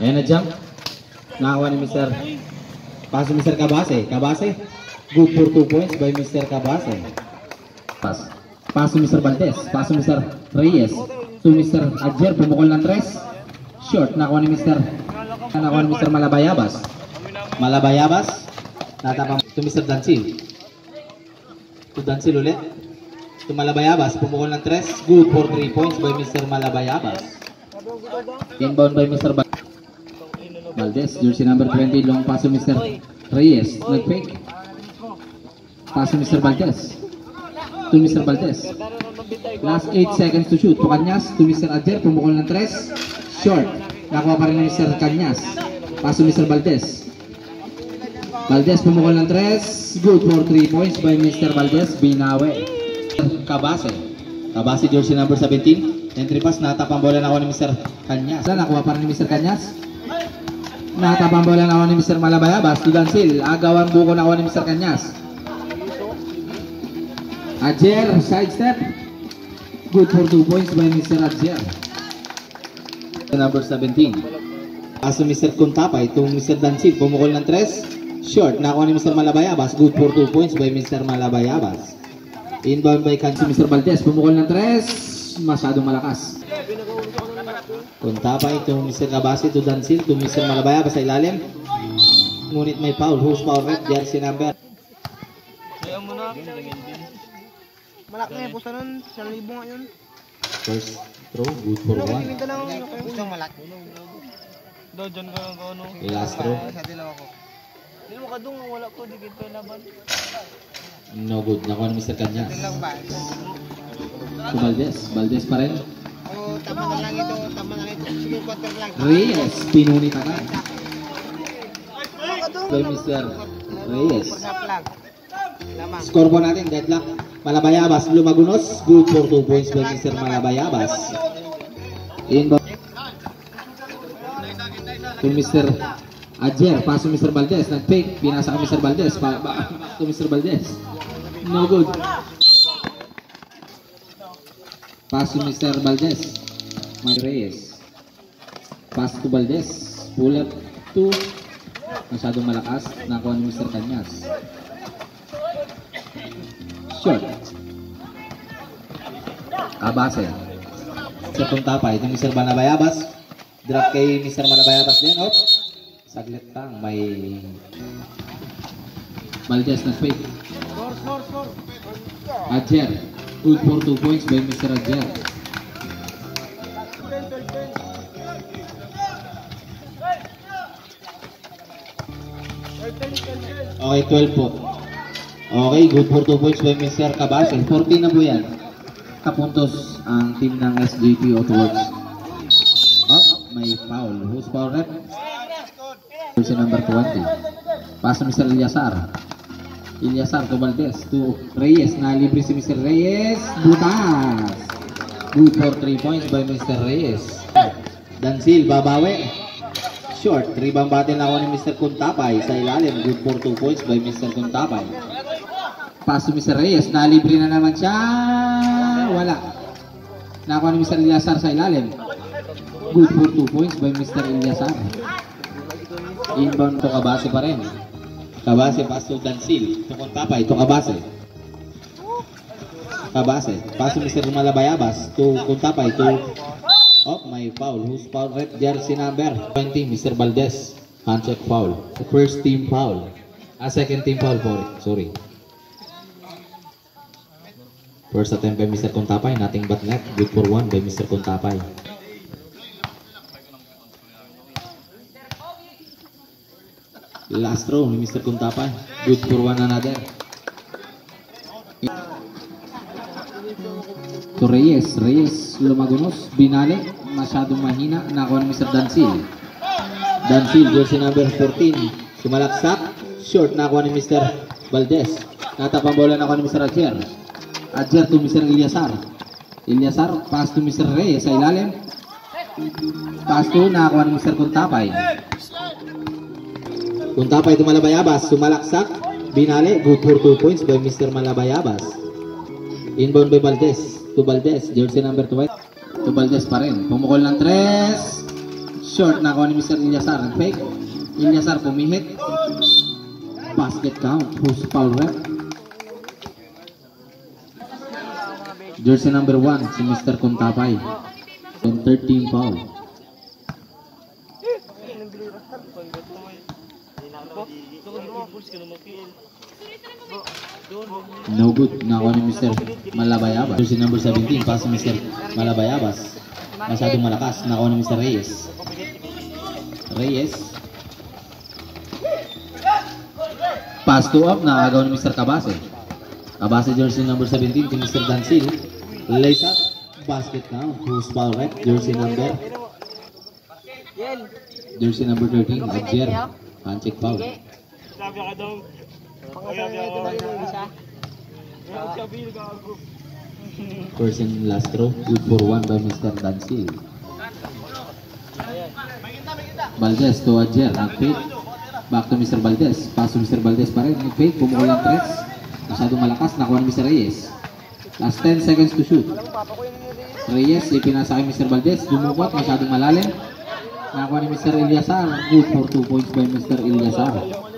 Ena jam. Nah, Lawan Mister. Pas Mister Kabase, Kabase. Gupur tu points by Mister Kabase. Pas. Pas Mister Bantes, pas Mister Reyes. to Mister Ajer pemukul ng tres. Short nakuha ni Mister. Nakuha ni Mister Malabayabas. Malabayabas. Tatapang to Mister Danci, To lule, ulit. To Malabayabas. pemukul ng tres. Good for 3 points by Mister Malabayabas. Inbound by Mr. Valdez, jersey number 20, long pass to Mr. Reyes, nag-fake. Pass to Mr. Valdez. To Mr. Valdez. Last 8 seconds to shoot. To Kanyas, to Mr. Adjer, pumukol ng 3. Short. Nakuha pa rin ni Mr. Kanyas. Pass to Mr. Valdez. Valdez pumukol ng 3. Good for 3 points by Mr. Valdez. Binawe. Kabase. Kabase jersey number 17. Entry pass. Natapang bola na ako ni Mr. Kanyas. Nakuha pa rin ni Mr. Kanyas. Natapang bola na ako ni Mr. Malabayabas. Tudansil. Agawan buko na ako ni Mr. Kanyas. Adjer. Side step. Good for 2 points by Mr. Adjer. Number 17. Paso Mr. Kuntapay to Mr. Dansil. Pumukol ng 3. Short. Nakuha ni Mr. Malabayabas. Good for 2 points by Mr. Malabayabas. Inbound by Kansi Mr. Valdez. Pumukol ng 3. Masyadong malakas. Kuntapay to Mr. Kabasi to Dansil to Mr. Malabayabas sa ilalim. Ngunit may foul. Who's foul red? Jersey number. Ayaw mo na. Malaki nga, pusa nun. Sa libo nga yun. First throw. Good for 1. Ito lang. Pusang malaki. Do, dyan ka lang ano. Last throw. Sa dilaw ako. Hindi mo kadung, wala ko, di kita laban. No good. Nakuha ni Mr. Kanyas. Lang ba? To Valdez. Valdez pa rin. Oo, tama na lang ito, tama na lang ito. Sige, quarter lang. Reyes. Agad. Ano kadung? By Mr. Reyes. Score po natin, deadlock. Malabayabas, Lumagunos. Good for 2 points by Mr. Malabayabas. Inbound. To Mr. Adjer, pass to Mr. Valdez. Nag-fake, pinasa ka Mr. Valdez. Pa, pa, to Mr. Valdez. No good. Pass Mr. Valdez. Mike Reyes. Pass Valdez. Pull up to masyadong malakas. Nakuha ni Mr. Kanyas. Short. Abase. Sa puntapay, ito Mr. Manabayabas. Drop kay Mr. Manabayabas din. Oh. Saglit lang, may... Valdez na score. Adjer. Good for 2 points by Mr. Adjer. Okay, 12 po. Okay, good for 2 points by Mr. Cabase. 14 na po yan. Kapuntos ang team ng SJP Autoworks. Oh, may foul. Who's foul rep? Jersey number 20. Pass Mr. Ilyasar. Ilyasar Valdez to Reyes. Nalibre si Mr. Reyes. Butas. Good for 3 points by Mr. Reyes. Dansil, babawi. Short. Rebound battle na ako ni Mr. Kuntapay sa ilalim. Good for 2 points by Mr. Kuntapay. Pass to Mr. Reyes. Nalibre na naman siya. Wala. Nakuha ni Mr. Ilyasar sa ilalim. Good for 2 points by Mr. Ilyasar. Inbound to Kabase pa rin. Kabase, pass to Dansil. Ito Kuntapay, ito Kabase. Kabase. Pass to Mr. Malabayabas. To Kuntapay, to... Oh, may foul. Who's foul? Red jersey number 20, Mr. Valdez. Hand check foul. The first team foul. Ah, second team foul for it. Sorry. First attempt by Mr. Kuntapay. Nothing but net. Good for one by Mr. Kuntapay. Last ni Mr. Kuntapay. Good for one Reyes. Reyes lumagunos. Binali. Masyadong mahina. Nakuha ni Mr. Dansil. Dansil, jersey number 14. Sumalaksak. Short. Nakuha ni Mr. Valdez. Natapang bola nakuha ni Mr. Adjer. Adjer to Mr. Ilyasar. Ilyasar. Pass Mr. Reyes sa ilalim. Pass to. Nakuha ni Mr. Kuntapay to Malabayabas. Sumalaksak. Binali. Good for 2 points by Mr. Malabayabas. Inbound by Valdez. To Valdez. Jersey number 20. To Valdez pa rin. Pumukol ng 3. Short, nakuha ni Mr. Ilyasar. Fake. Ilyasar pumihit. Basket count. Who's foul rep? Jersey number 1, si Mr. Kuntapay. And 13 foul. No good. Nakuha ni Mr. Malabayabas. Jersey number 17, pass ni Mr. Malabayabas. Masyadong malakas. Nakuha ni Mr. Reyes. Reyes. Pass to up. Nakagaw ni Mr. Cabase. Cabase jersey number 17 kay Mr. Dancil. Lays up. Basket count. Who's foul right? Jersey number Jersey number 13, Adjer. Handshake foul. Sabi ka daw. Pangasabi ito ba ako. First and last throw. Good for one by Mr. Dancil. Valdez to Adjer. Nag-fake. Back to Mr. Valdez. Pass to Mr. Valdez pa rin. Nag-fake. Bumukol ang tres. Masyadong malakas. Nakuha ni Mr. Reyes. Last 10 seconds to shoot. Reyes, ipinasa kay Mr. Valdez. Dumukot. Masyadong malalim. Nakuha ni Mr. Ilyasar. Good for 2 points by Mr. Ilyasar.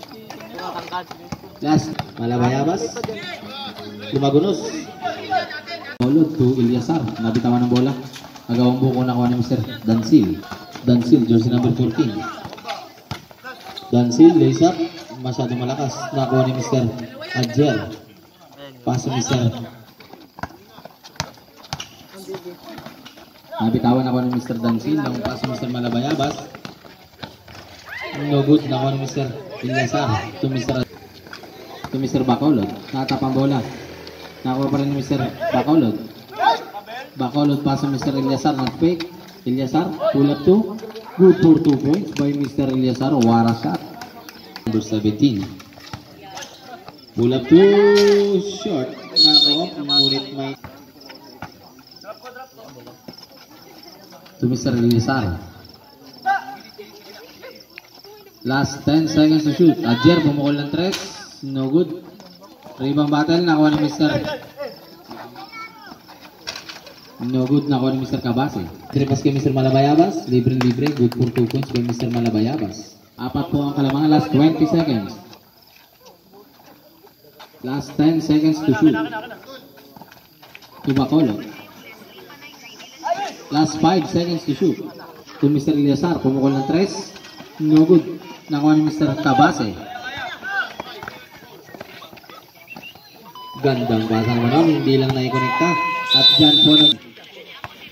Last, Malabayabas. Lumagunos. Molod to Ilyasar. Nabitawan ng bola. Nagawang buko na kuha ni Mr. Dansil. Dansil, jersey number 14. Dansil, lays up. Masyadong malakas. Nakuha ni Mr. Adjer. Pass ni Mr. Nabitawan ako ni Mr. Dansil. Ang pass ni Mr. Malabayabas. No good. Nakuha ni Mr. Ilyasar. To Mr. To Mr. Bacolod. Nakatapang bola. Nakuha pa rin ni Mr. Bacolod. Bacolod pass ni Mr. Ilyasar. Nag-fake. Ilyasar. Pull up to. Good for 2 points by Mr. Ilyasar. Wara shot. Number 17. Pull up to short. Nakuha. Ngunit may to Mr. Ilyasar. Last 10 seconds to shoot. Adjer bumukol ng tres. No good. Rebound battle. Nakuha ni Mr. No good. Nakuha ni Mr. Cabase. Tripas kay Mr. Malabayabas. Libre-libre. Good for 2 points by Mr. Malabayabas. Apat po ang kalamangan. Last 20 seconds. Last 10 seconds to shoot. To Bacolod. Last 5 seconds to shoot. To Mr. Ilyasar, pumukol ng tres. No good. Nakuha ni Mr. Cabase. Gandang basa naman nun, hindi lang naikonekta. At dyan po nag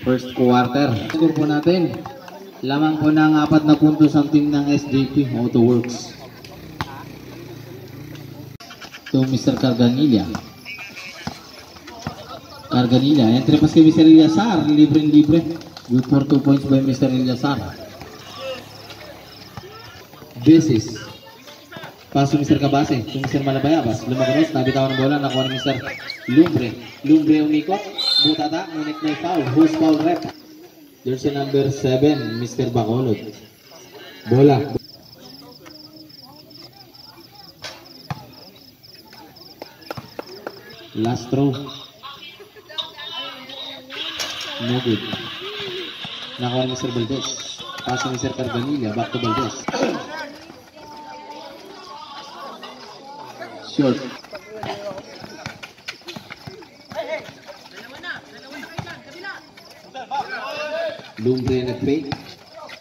first quarter. Score po natin. Lamang po ng apat na puntos ang team ng SJP Autoworks. To Mr. Carganilla. Carganilla. Entry pass kay Mr. Ilyasar. Libre-libre. Good for 2 points by Mr. Ilyasar. Basis. Pass to Mr. Cabase. To Mr. Malabayabas. Lumagunos. Nabitawan ng bola. Nakuha ni Mr. Lumbre. Lumbre umikot. Butata. Ngunit may foul. Who's foul rep? Jersey number 7. Mr. Bacolod. Bola. Last throw. No good. Nakuha ni Mr. Valdez. Pass ni Mr. Short. Lumbre nag-fake.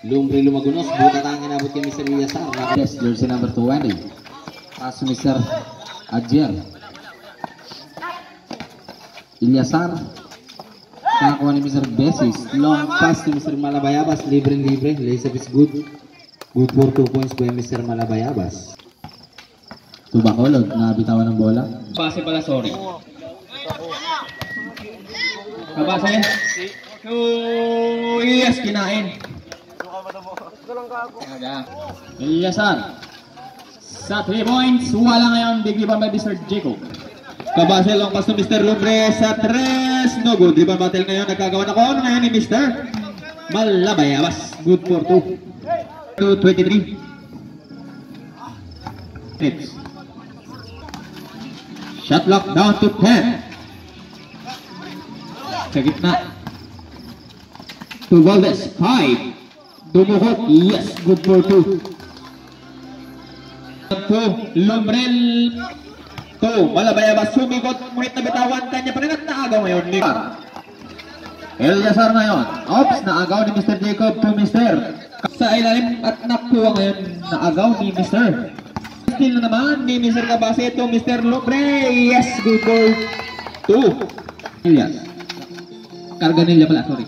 Lumbre lumagunos. Buta tangin inabot kay Mr. Ilyasar. Yes, jersey number 20. Pass Mr. Adjer. Ilyasar. Nakakuha ni Mr. Besis. Long pass ni Mr. Malabayabas. Libre-libre. Up is good. Good for 2 points by Mr. Malabayabas. Tubakolog na bitawan ng bola. Base pala, sorry. Kabase? So, yes, kinain. Ilyasan. Sa 3 points, wala ngayon, big rebound by Mr. Jacob. Kabase long pass to Mr. Lumbre sa tres. No good. Rebound battle ngayon. Nagkagawa na ko. Ano ngayon ni Mr. Malabayabas. Good for 2. To 23. Shot clock down to 10. Sa gitna. To Valdez. 5. Dumukot. Yes, good for two. To Lumbrel. To Malabayabas sumikot. Ngunit nabitawan kanya pa rin at naagaw ngayon ni Eliasar ngayon. Ops, naagaw ni Mr. Jacob to Mr. Sa ilalim at nakuha ngayon naagaw ni Mr. Still na naman ni Mr. Cabase to Mr. Lumbre. Yes, good for two. Elias. Carganilla pala, sorry.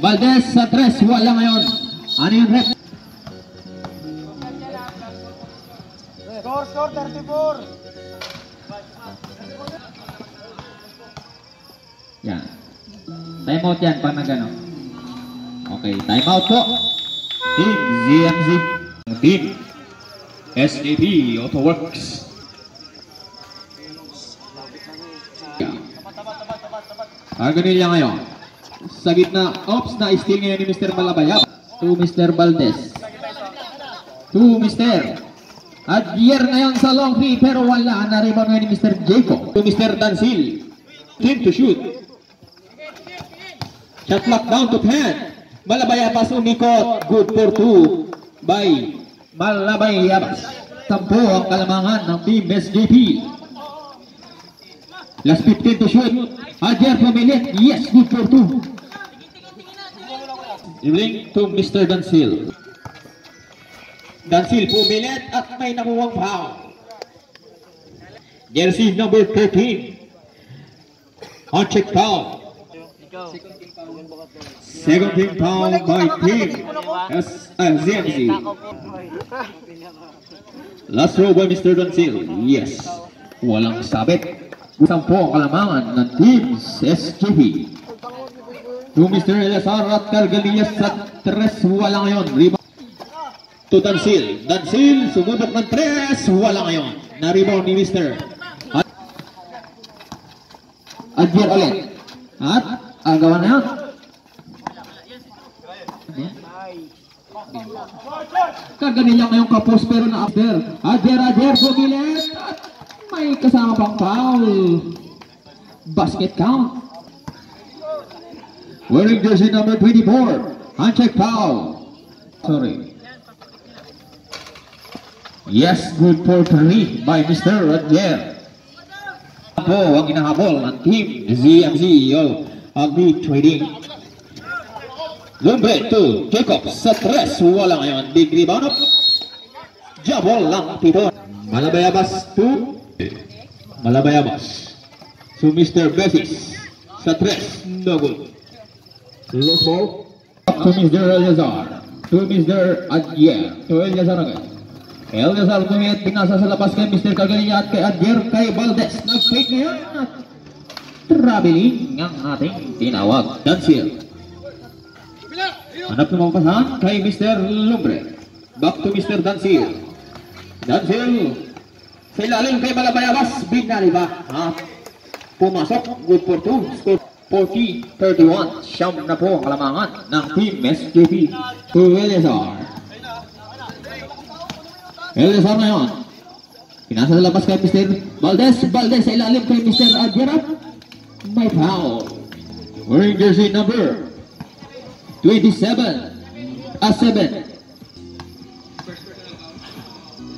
Valdez sa tres, wala ngayon. Ano yung rep? Score, score, 34. Yan. Time out yan pag nagano. Okay, time out po. Team ZMZ. Team SAP Autoworks. Carganilla ngayon. Sa gitna, ops na steal ngayon ni Mr. Malabayab. To Mr. Valdez. To Mr. Adyer ngayon sa long three pero wala na rebound ngayon ni Mr. Jacob. To Mr. Dansil. Team to shoot. Shot clock down to 10. Malabayabas umikot. Good for two by Malabayabas. Tampo ang kalamangan ng Team SJP. Last 15 to shoot. Adyer pumilit. Yes, good for two. Dribbling to Mr. Dansil. Dansil pumilit at may nakuwang foul. Jersey number 13. On check foul. Second team foul by team S uh, ZMZ. Last row by Mr. Dansil. Yes. Walang sabit. Sampo ang kalamangan ng team SGP. To Mr. Elazar at Cargalillas sa tres. Wala ngayon. Rebound to Dansil. Dansil, sumubok ng tres. Wala ngayon. Na-rebound ni Mr. Adyer ulit. At agawan na yun. Kaganila ngayong kapos pero na after. Adyer, Adyer, bumilit. At may kasama pang foul. Basket count. Wearing jersey number 24. Uncheck foul. Sorry. Yes, good for three by Mr. Adyer. Po ang inahabol ng team ZMZ o Agri Trading. Lumbre to Jacob sa tres. Wala ngayon. Big rebound up. Jabol lang tito. Malabayabas to Malabayabas. So Mr. Besis sa tres. No good. Loose ball. To Mr. Eliazar. To Mr. Adyer. To Eliazar agad. Eliazar tumingit, pinasa sa labas kay Mr. Cagalia at kay Adyer, kay Valdez. Nag-fake ngayon traveling ang ating tinawag. Dansil. Hanap ng mapasahan kay Mr. Lumbre. Back to Mr. Dansil. Dansil. Sa ilalim kay Malabayabas. Binali ba? Ha? Pumasok. Good for two. Score 40-31. Siyam na po ang kalamangan ng Team SJP. To Eliazar. Eliazar na yun. Pinasa sa labas kay Mr. Valdez. Valdez sa ilalim kay Mr. Adjerap. May foul. Wearing jersey number 27. A 7.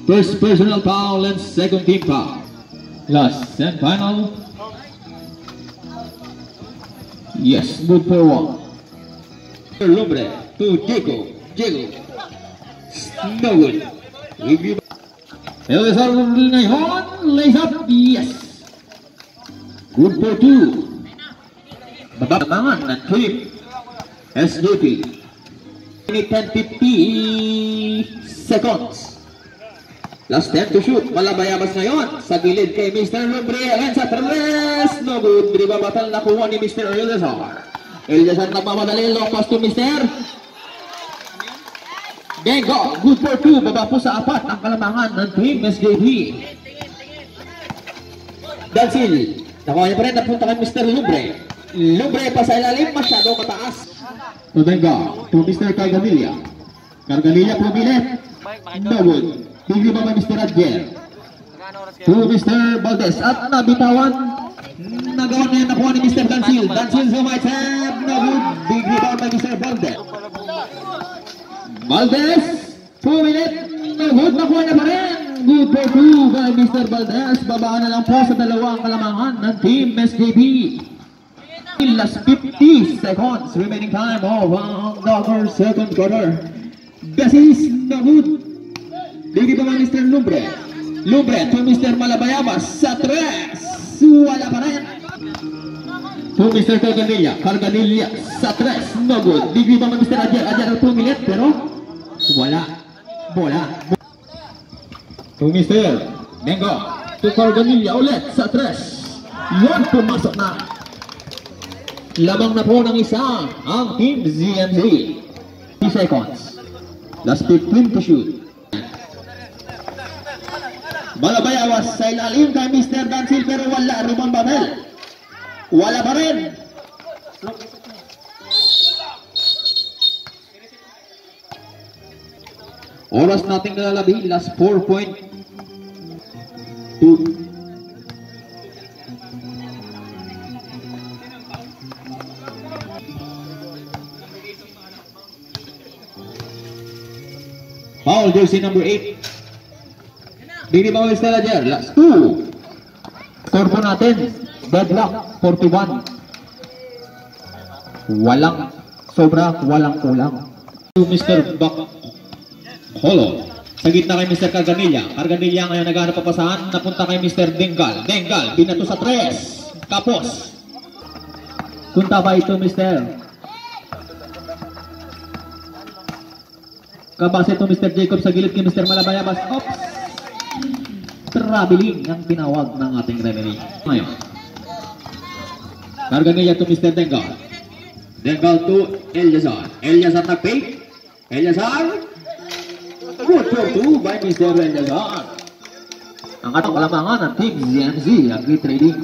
First personal foul and second team foul. Last and final. Yes, good for one. Lumbre to Diego. Diego. Review. Elizar ngayon. Lays up. Yes. Good for two. Bababangan ng team. SJP. Minute 10.50 seconds. Last 10 to shoot. Malabayabas ngayon. Sa gilid kay Mr. Lumbre. And sa tres. No good. Ribabatan nakuha ni Mr. Elizar. Elizar nagmamadali. Long pass to Mr. Bengo, good for two. Baba po sa apat ang kalamangan ng team SJP. Dansil, nakuha niya pa rin. Napunta kay Mr. Lumbre. Lumbre pa sa ilalim. Masyado mataas. To Bengo, to Mr. Carganilla. Carganilla pumilit. No good. Tingin ba ba Mr. Adjer? To Mr. Valdez. At nabitawan. Nagawa niya nakuha ni Mr. Dansil. Dansil sa my tab. No good. Big rebound by Mr. Valdez. Valdez, 2 minute, good na kuha na pa rin. 2 by Mr. Valdez. Babaan na lang po sa dalawang kalamangan ng Team SJP. Last 50 seconds remaining time of ang Dogger second quarter. Besis na good. Digi pa man Mr. Lumbre. Lumbre to Mr. Malabayabas sa 3. Wala pa rin. To Mr. Carganilla. Carganilla sa 3. No good. Digi pa man Mr. Adjer. Adjer 2 minute pero wala. Bola. To Mr. Bengo. To Carganilla ulit sa 3. Yan pumasok na. Lamang na po ng isa ang Team ZMZ. 3 seconds. Last 15 to shoot. Balabayawas sa ilalim kay Mr. Dansil pero wala. Rebound Babel. Wala pa rin. Oras nating nalalabi. Last 4.2. Foul jersey number 8. Dini Bawal Stella Jer. Last 2. Score po natin. Deadlock 41. Walang sobra, walang kulang. Mr. Bak Holo. Sa gitna kay Mr. Carganilla. Carganilla ngayon naghanap papasahan. Napunta kay Mr. Dengal. Dengal. Binato sa 3. Kapos. Kunta ba ito, Mr. Kabase ito Mr. Jacob sa gilid kay Mr. Malabayabas. Oops! Traveling ang tinawag ng ating referee. Ngayon. Karga niya to Mr. Dengal. Dengal to Eliazar. Eliazar nag-fake. Eliazar. udah tuh main angkat kepala lapangan nanti ZMZ lagi trading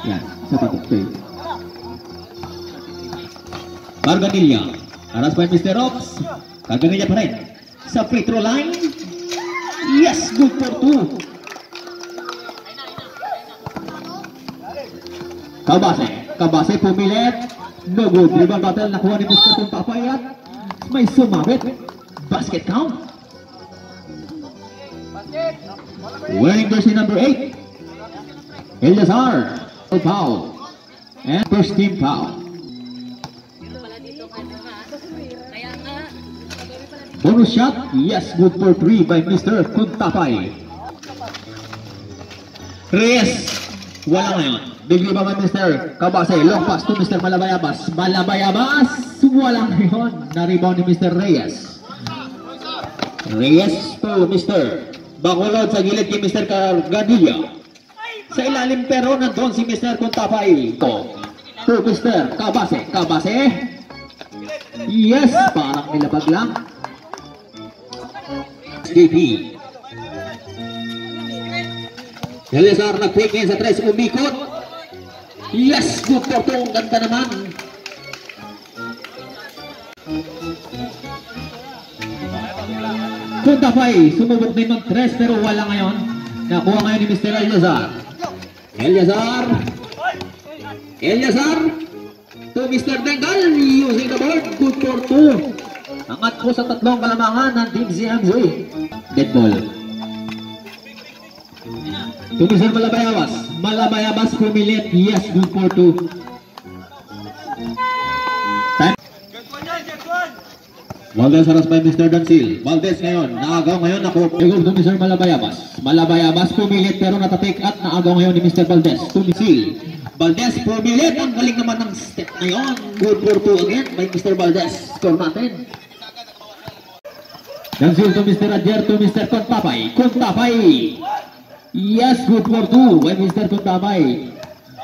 ya satu kopi Marganilia aras main Mr. Ops kagak ngejar pemain Sapri throw line yes good for two Kabase pumilit. No good. Rebound battle. Nakuha ni Mr. Tumpapay at may sumabit. Basket count. Wearing jersey number 8. Eliazar. Foul. And first team foul. Bonus shot. Yes, good for three by Mr. Kuntapay. Reyes. Wala ngayon. Bigli ba Mr. Kabase? Long pass to Mr. Malabayabas. Malabayabas. Wala ngayon. Na-rebound ni Mr. Reyes. Reyes to Mr. Bacolod sa gilid kay Mr. Cargadilla. Sa ilalim pero nandun si Mr. Kuntapay. To, to Mr. Kabase. Kabase. Yes, parang nilabag lang. JP. Elizar in sa tres, umikot. Yes, good for two. Ang Ganda naman. Kuntapay, sumubok din ng tres pero wala ngayon. Nakuha ngayon ni Mr. Eliazar. Eliazar. Eliazar. To Mr. Bengal using the board. Good for two. Angat po sa tatlong kalamangan ng Team ZMZ. Dead ball. To Mr. Malabayabas. Malabayabas pumilit. Yes, good for two. Valdez haras by Mr. Dansil. Valdez ngayon, naagaw ngayon ako. Igog to Mr. Malabayabas. Malabayabas pumilit pero natatik at naagaw ngayon ni Mr. Valdez. Tumisil. Valdez pumilit. Ang galing naman ng step ngayon. Good for two again by Mr. Valdez. Score natin. Dansil to Mr. Adjer to Mr. Kontapay. Kontapay. Yes, good for two by Mr. Kontapay.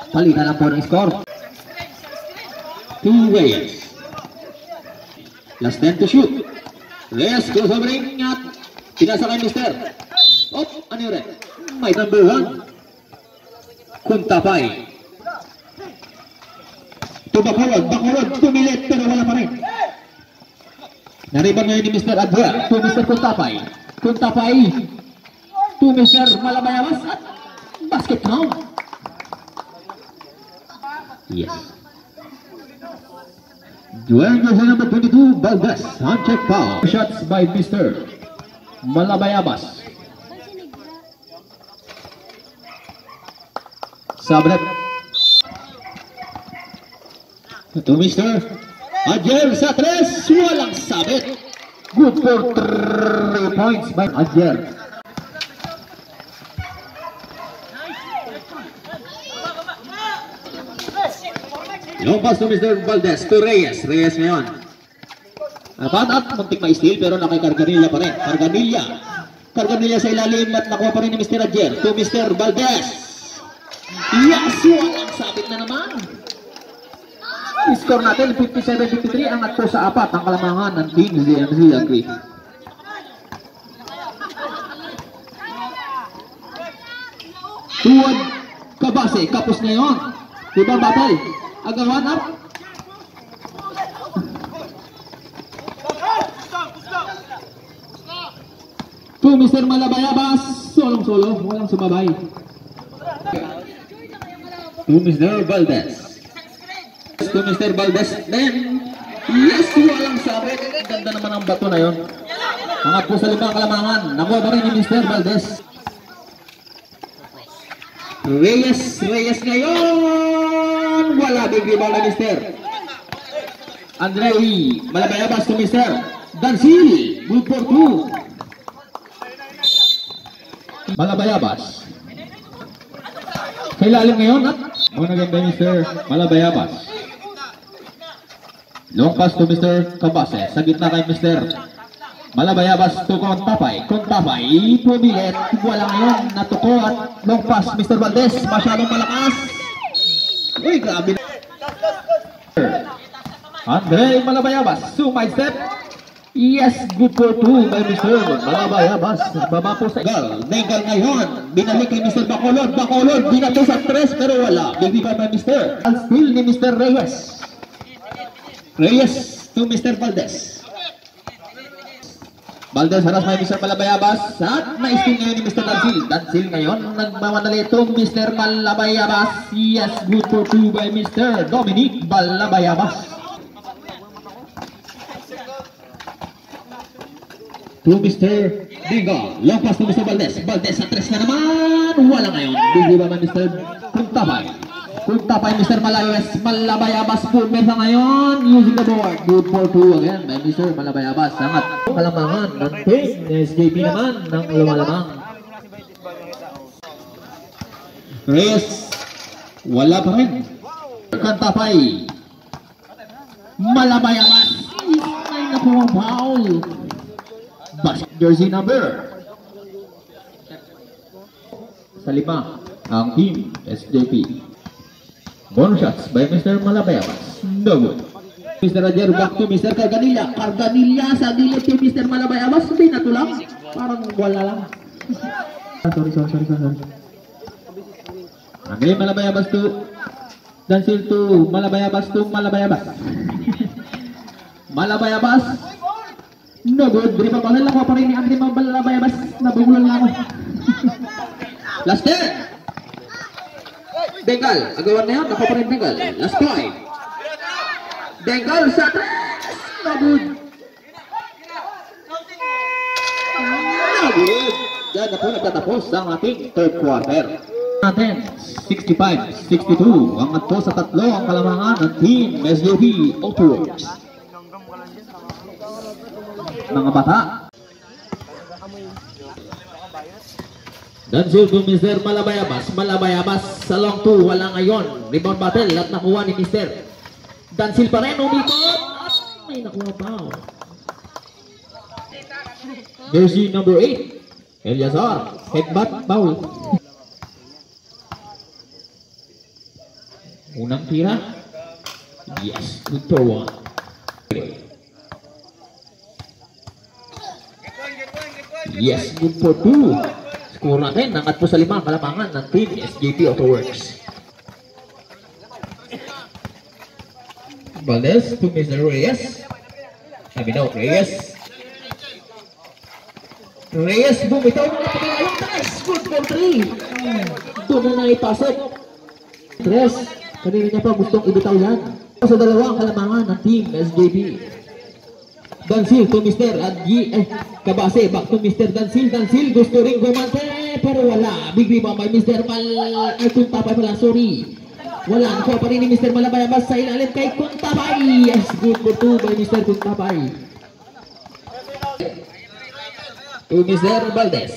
Palitan lang po score. Two Reyes. Last 10 to shoot. Reyes goes over at pinasa kay Mr. Oh, ano yun rin? May number one. Kuntapay. To Bacolod. Bacolod tumilit pero wala pa rin. Nariban ngayon ni Mr. Adria to Mr. Kuntapay. Kuntapay to Mr. Malabayabas at basket count. Yes. Duel jersey number 22, Valdez. Uncheck foul. Shots by Mr. Malabayabas. Sabret. Ito Mr. Adjer sa tres. Walang sabit. Good for 3 points by Adjer. Long pass to Mr. Valdez to Reyes. Reyes ngayon. Napat at muntik ma-steal pero nakay Carganilla pa rin. Carganilla. Carganilla sa ilalim at nakuha pa rin ni Mr. Adjer to Mr. Valdez. Yes! Walang sabit na naman. Score natin 57-53 angat po sa apat ang kalamangan ng Team ZMZ Agri. Tuwad Kabase, kapos ngayon. Diba battle? Agawan up. To Mr. Malabayabas, solong-solo, walang sumabay. To Mr. Valdez. To Mr. Valdez, then, yes, walang sabit. Ganda naman ang bato na yon. Mga po sa limang kalamangan, nakuha pa rin ni Mr. Valdez. Reyes, Reyes ngayon! Wala, big rebound na Mr. Andrei, malabayabas to Mr. Dansil, good for two. Malabayabas. Sa ilalim ngayon at mga naganda Mr. Malabayabas. Long pass to Mr. Kabase. Sa gitna kay Mr. Malabayabas to Kontapay. Kontapay, pumilit. Wala ngayon. Natuko at long pass Mr. Valdez. Masyadong malakas. Uy, grabe na. Andre Malabayabas. Sumay step. Yes, good for two by Mr. Malabayabas. Baba po sa Gal. Negal ngayon. Binalik kay Mr. Bacolod. Bacolod, binato sa tres pero wala. Bigay pa by Mr. Still ni Mr. Reyes. Reyes to Mr. Valdez. Valdez haras may Mr. Malabayabas at na-steal ngayon ni Mr. Dansil. Dansil ngayon nagmamadali to Mr. Malabayabas. Yes, good for two by Mr. Dominic Malabayabas. to Mr. Bingo. Long pass to Mr. Valdez. Valdez sa tres na naman. Wala ngayon. Bigay ba Mr. Kuntapay. Kuntapay Mr. Malayabas. Malabayabas po. Mesa ngayon. Using the board. Good for two again by Mr. Malabayabas. Sangat. Kalamangan ng team. SJP naman ng lumalamang. Reyes. Wala pa rin. Kuntapay. Malabayabas. Ay, naku, foul. Basket jersey number. Sa lima, ang team SJP. Bonus shots by Mr. Malabayabas. No good. Mr. Ajer back to Mr. Carganilla. Carganilla sa gilid kay Mr. Malabayabas. Na lang. Parang wala lang. Sorry, sorry, sorry, sorry. Again, Malabayabas to Dansil to Malabayabas to Malabayabas. Malabayabas No good. Di ba pala ko pa rin ni Andre Malabayabas. Nabugulan lang. Last ten. Bengal. Agawan na yan. Nakuha pa rin Bengal. Last point. Bengal sa tres. No good. No good. Diyan na po nagtatapos ang ating third quarter. Natin, 65-62. Angat po sa tatlo ang kalamangan ng team SJP Autoworks mga bata. Dansil to Mr. Malabayabas. Malabayabas sa long 2. Wala ngayon. Rebound battle at nakuha ni Mr. Dansil pa rin. Umikot. May nakuha pa. Jersey number 8. Eliazar. Headbutt. Foul. Unang tira. Yes. Good for one. Yes, good for two. Score natin, nangat po sa lima kalamangan ng team SJP Autoworks. Valdez to Mr. Reyes. Sabi daw, Reyes. Reyes, bumitaw na kapag ayong tres. Good for three. Doon na naipasok. Tres. Kanina niya pa gustong ibitaw yan. Sa dalawang kalamangan ng team SJB. Dansil to Mr. Adji, eh, kabase, back to Mr. Dansil, Dansil, gusto rin gumante, pero wala. Bigli ba may Mr. Mal, ay Kuntabay pala, sorry. Wala, nakuha pa rin ni Mr. Malabayabas sa ilalim kay Kuntabay. Yes, good for two by Mr. Kuntabay. To Mr. Valdez.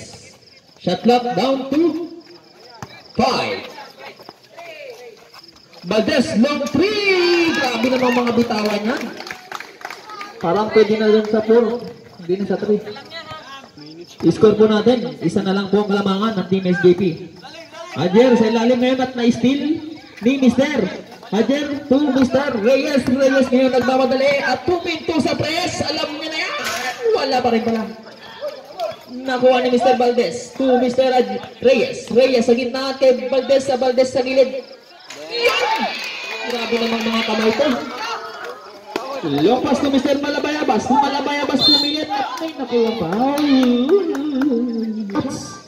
Shot clock down to five. Valdez, long three! Grabe naman mga bitawan yan. Parang pwede na dun sa 4. Hindi na sa 3. I-score po natin. Isa na lang po ang kalamangan ng Team SJP. Ajer sa ilalim ngayon at na-steal ni Mr. Ajer to Mr. Reyes. Reyes ngayon nagmamadali at puminto sa press. Alam niya na yan. Wala pa rin pala. Nakuha ni Mr. Valdez to Mr. Reyes. Reyes sa gitna kay Valdez sa Valdez sa gilid. Yan! Grabe naman mga kamay to. Lopas to Mr. Malabayabas. Malabayabas pumilit at may nakuha pa.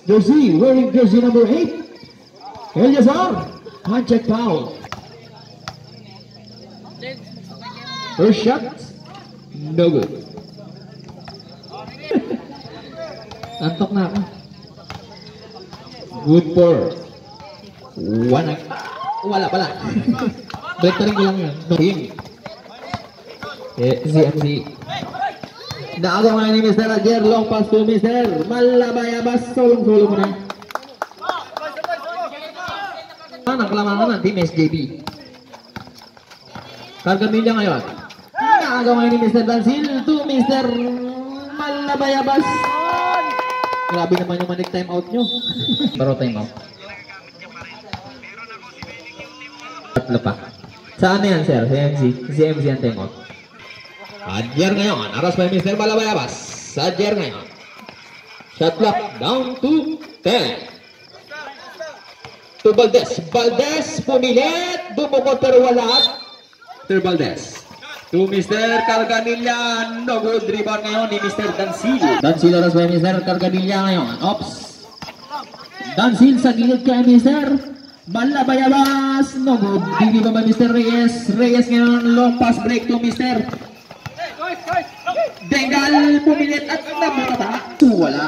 Jersey, wearing jersey number 8. Eliazar, hand check foul. First shot, no good. Antok na ako. Good for one. Wala pala. Break na rin ko lang yun. No. ZMZ. Dagang na ini Mister Ajar long pass to Mister Malabaya Bas, solo mana? Mana kelamaan nanti ng JB. Karena Kargamilya ngayon. Dagang na ini Mister Dansil to Mister Malabaya Bas. Grabe naman yung manik time out nyo. Pero time out. Tatlo pa. Saan yan, sir? ZMC. ZMC ang time out. Adjer ngayon, aras by Mr. Malabayabas. Adjer ngayon. Shot clock down to 10. To Valdez. Valdez pumilit. Bumukot pero wala. Mr. Valdez. To Mr. Carganilla. No good rebound ngayon ni Mr. Dansil. Dansil aras by Mr. Carganilla ngayon. Ops. Dansil sa gilid kay Mr. Malabayabas. No good. Bigli ba ba Mr. Reyes? Reyes ngayon. Long pass break to Mr. Bengal pumilit at namutata. Wala.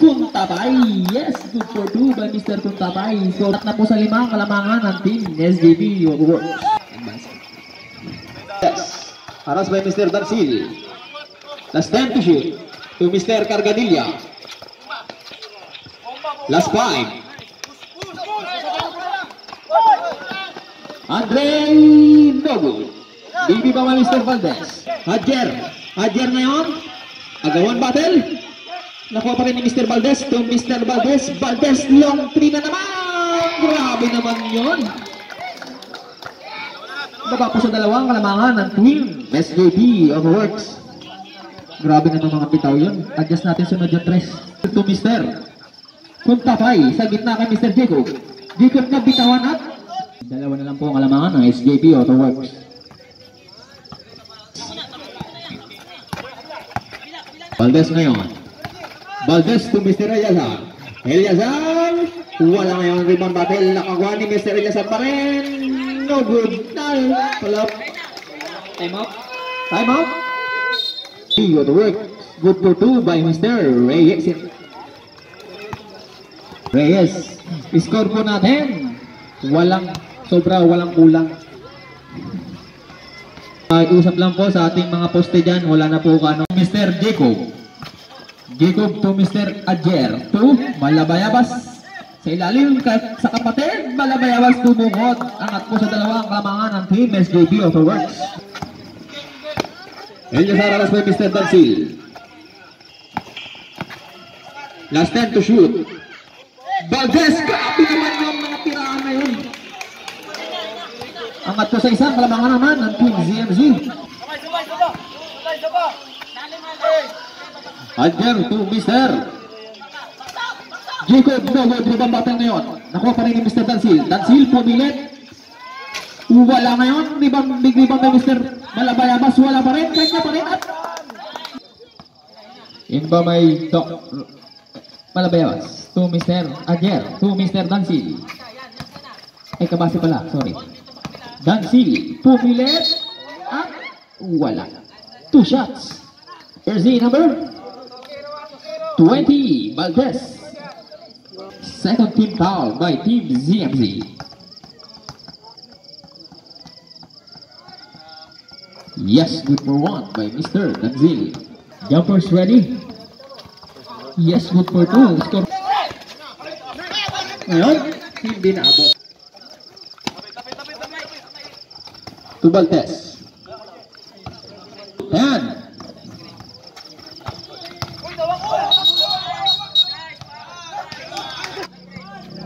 Kuntabay. Yes, good for two by Mr. Kuntabay. So, at na po sa limang kalamangan ng team SJB. Yes. Aras by Mr. Darsil. Last 10 to shoot. To Mr. Carganilla. Last 5. Andre Noble. Bibi pa ba Mr. Valdez? Hadjer. Hadjer ngayon. Agawan battle. Nakuha pa rin ni Mr. Valdez. To Mr. Valdez. Valdez long three na naman. Grabe naman yun. Baba po sa dalawang kalamangan ng Twin. SJP of Works. Grabe naman mga bitaw yun. Adjust natin sunod yung tres. To Mr. Kuntapay sa gitna kay Mr. Jacob. Jacob na bitawan at dalawa na lang po ang kalamangan ng SJP Auto Works. Valdez ngayon. Valdez to Mr. Eliazar. Eliazar, wala ngayon rebound battle. Nakakuha ni Mr. Eliazar pa rin. No good. Nal. Palap. Time out. Time out. Good work. Good for two by Mr. Reyes. Reyes. Score po natin. Walang sobra, walang kulang. Uh, usap lang po sa ating mga poste dyan. Wala na po ano. Mr. Jacob. Jacob to Mr. Adjer. To Malabayabas. Sa ilalim sa kapatid, Malabayabas tumukot. Angat po sa dalawang kalamangan ng team SJB Auto Works. Elias Araras by Mr. Dansil. Last 10 to shoot. Valdez, grabe naman yung mga tirahan na yun. Angat po sa isang kalamangan naman ng team ZMZ. Adjer to Mr. Jacob Nogo, dribang batang ngayon. Nakuha pa rin ni Mr. Dansil. Dansil pumilit. Wala ngayon. Ribang, big ribang by Mr. Malabayabas. Wala pa rin. Kahit na pa rin. At... Yun ba may to... Malabayabas. To Mr. Adjer. To Mr. Dansil. Ay, kabase pala, sorry. Dansil, pumilit, at wala. Two shots. Jersey number 20, Valdez. Second team foul by Team ZMZ. Yes, good for one by Mr. Danzil. Jumpers ready? Yes, good for two. Score. Ngayon, hindi naabot. To Valdez. Yan.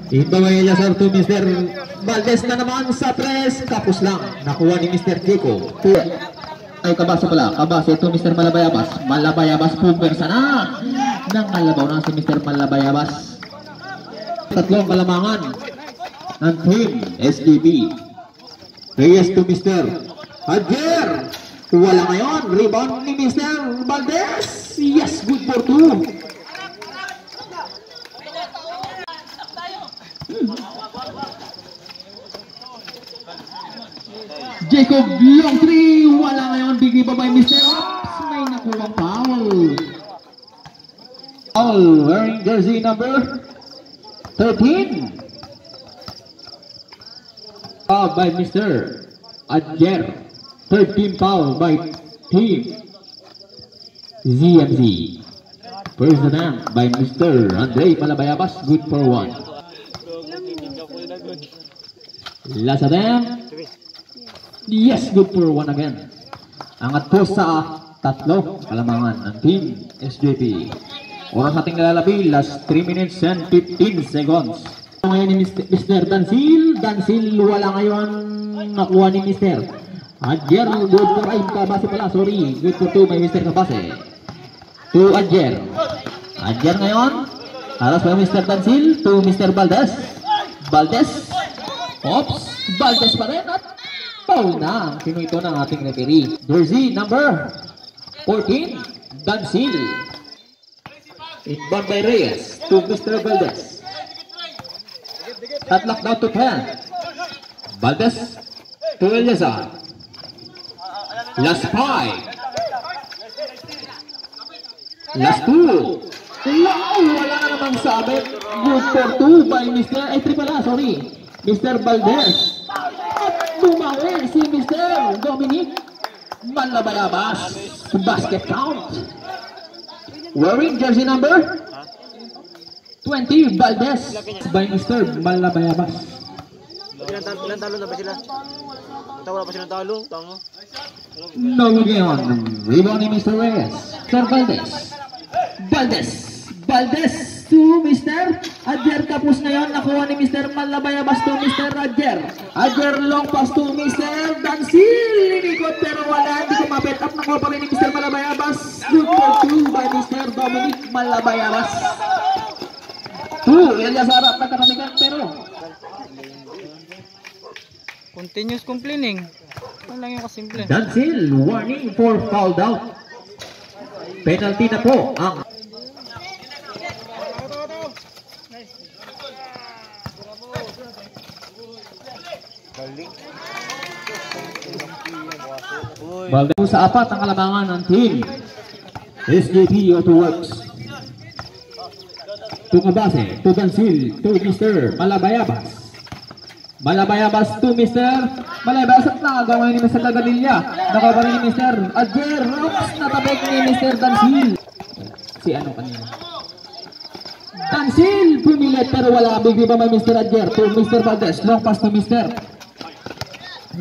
Ibaway niya sir to Mr. Valdez na naman sa press. Tapos lang. Nakuha ni Mr. Kiko. Ay, kabasa pala. Kabasa ito Mr. Malabayabas. Malabayabas pumpersa na. Nang malabaw na si Mr. Malabayabas. Tatlong kalamangan ng team SDB. Reyes to Mr. Adjer. Wala ngayon. Rebound ni Mr. Valdez. Yes, good for two. Jacob long three. Wala ngayon. Bigay pa by Mr. Ops. May nakuha foul. Foul wearing jersey number 13. Foul by Mr. Adjer. 13 foul by team ZMZ. First attempt by Mr. Andre Malabayabas. Good for one. Last attempt. Yes, good for one again. Angat po sa tatlo kalamangan ng team SJP. Oras ating nalalabi, last 3 minutes and 15 seconds. Ni Mr. Dansil. Dansil wala ngayon nakuha ni Mr. Adjer, good for ay kabase pala, sorry. Good for 2 by Mr. Kabase. To Adjer. Adjer ngayon. Haras by Mr. Dansil to Mr. Valdez. Valdez. Ops. Valdez pa rin at foul na ang pinuito ng ating referee. Jersey number 14, Dansil. Inbound by Reyes to Mr. Valdez. Tatlock down to 10. Valdez to Eliazar. Last five. Last two. Wow! Wala na namang sabit. Good for two by Mr. Ay, three pala, sorry. Mr. Valdez. At bumawi si Mr. Dominic Malabayabas. Basket count. Wearing jersey number 20, Valdez by Mr. Malabayabas. Ilan talo, ilan talo na ba sila? Wala pa silang talo. Tango. No ngayon. Rebound ni Mr. Reyes. Sir Valdez. Valdez. Valdez to Mr. Adjer tapos ngayon nakuha ni Mr. Malabayabas to Mr. Adjer. Adjer long pass to Mr. Dansil. Linikot pero wala. Hindi kumapit up. Nakuha pa rin ni Mr. Malabayabas. Good for two by Mr. Dominic Malabayabas. Two. Elias Arap nagkakasigan pero Continuous complaining. Ano lang yung kasimple. Dansil, warning for foul out. Penalty na po ang Balde sa apat ang kalamangan ng team. SJP Auto Works. Tungabase, to Dansil, to Mr. Malabayabas. Malabayabas to Mr. Malabayabas at nakagawa ni Mr. Lagalilla. Nakawa ni Mr. Adjer. Oops, natabek ni Mr. Dansil. Si ano kanina? Dansil pumilit pero wala bigli pa may Mr. Adjer to Mr. Valdez. Long pass to Mr.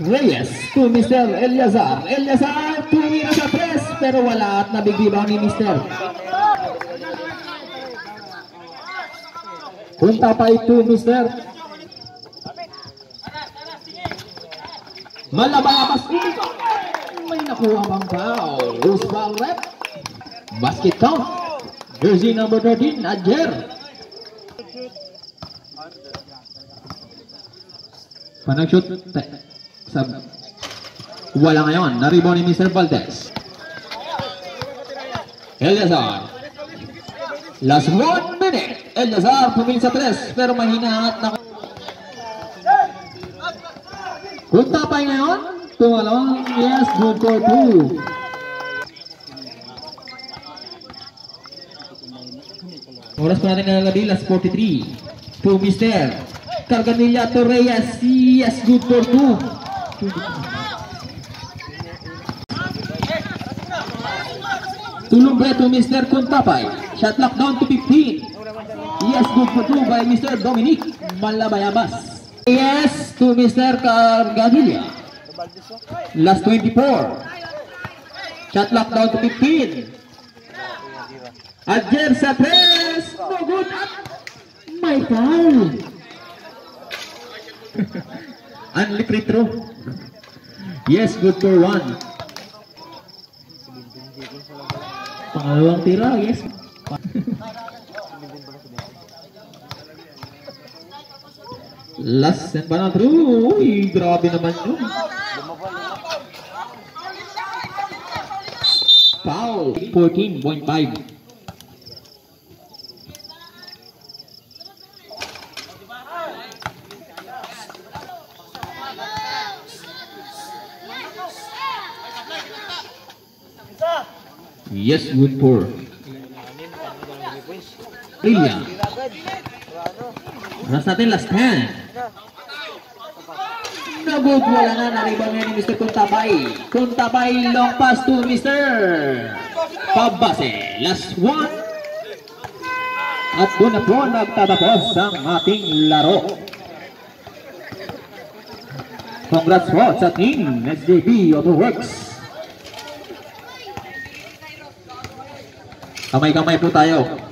Reyes to Mr. Eliazar. Eliazar tumira sa press pero wala at nabigli ni Mr. Punta pa ito Mr. Malabayabas umikot. May nakuha bang foul. Loose rep. Basket count. Jersey number 13, Adjer. Panag-shoot. te- Sab Wala ngayon. Naribo ni Mr. Valdez. Last one minute. Eliazar pumili sa tres. Pero mahina at na Kung tapay ngayon, tumalon. Yes, good for two. Oras pa natin na gabi, last 43. To Mr. Carganilla Torreyes. Yes, good for two. Tulong to Mr. Kuntapay. Shot lock down to 15. Yes, good for two by Mr. Dominic Malabayabas. Yes, to Mr. Carganilla. Last 24. Shot lock down to 15. Adjer sa. No good. May foul. Unli free. Yes, good for one. Pangalawang tira, yes. Last and final through. Uy, grabe naman yun. Foul. 14.5. Yes, good for. Brilliant. Oras natin last 10. Nagod wala na naribang ngayon ni Mr. Kuntabay. Kuntabay long pass to Mr. Pabase. Last one. At doon na po nagtatapos ang ating laro. Congrats po sa team SJB Auto Works. Kamay-kamay po tayo.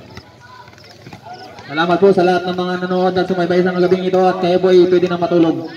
Salamat po sa lahat ng mga nanonood at sumaybay sa gabing ito at kayo po ay pwede na matulog.